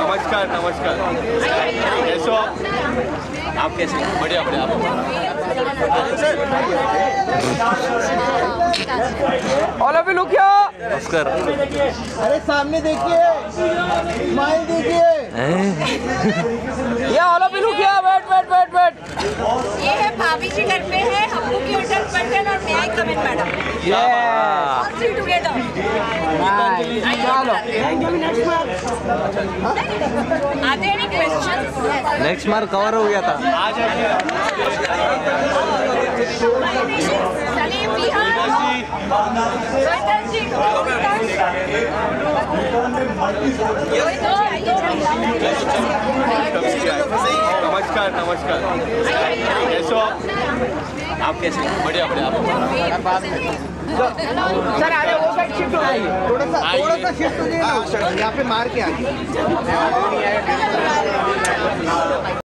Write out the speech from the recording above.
नमस्कार नमस्कार। कैसे आप? आप कैसे बढ़िया बढ़िया ऑल ऑफ़ यू नमस्कार। अरे सामने देखिए। स्माइल देखिए। ये ऑल ऑफ़ यू बैठ बैठ बैठ बैठ ये है जी घर पे है हम लोग की होटल और मैं मैडम आते हैं क्वेश्चन नेक्स्ट मार कवर हो गया था चलिए बिहार रोहितन जी नमस्कार नमस्कार। कैसे हो आप? कैसे बढ़िया बढ़िया। आप सर अरे वो साइड शिफ्ट हो जाइए थोड़ा सा थोड़ा सा शिफ्ट हो जाइए ना यहाँ पे मार के आगे